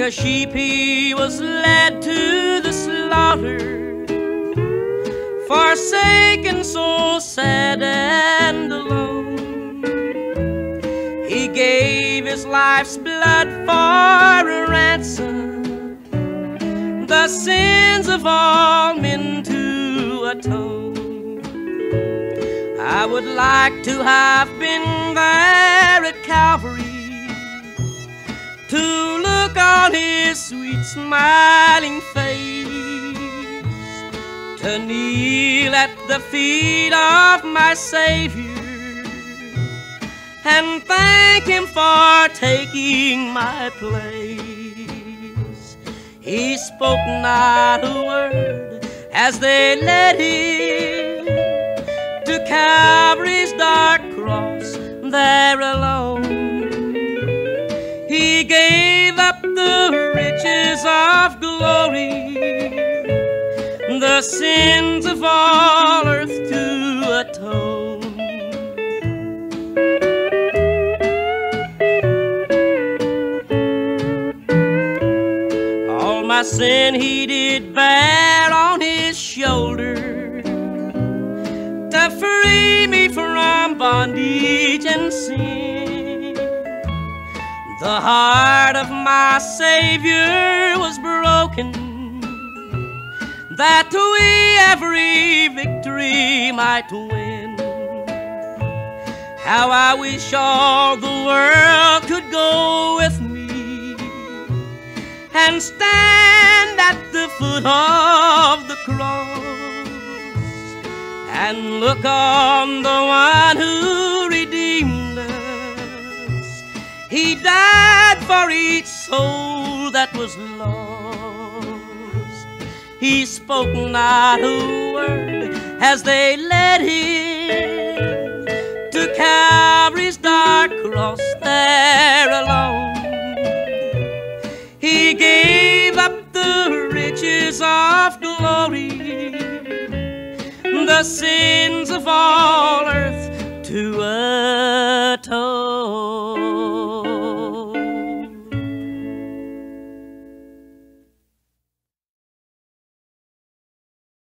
a sheep he was led to the slaughter, forsaken, so sad and alone. He gave his life's blood for a ransom, the sins of all men to atone. I would like to have been there at Calvary to on his sweet smiling face, to kneel at the feet of my Savior and thank him for taking my place. He spoke not a word as they led him to Calvary's dark gave up the riches of glory, the sins of all earth to atone. All my sin he did bear on his shoulder to free me from bondage and sin. The heart of my Savior was broken that we every victory might win. How I wish all the world could go with me and stand at the foot of the cross and look on the one who for each soul that was lost. He spoke not a word as they led him to Calvary's dark cross there alone. He gave up the riches of glory, the sins of all earth.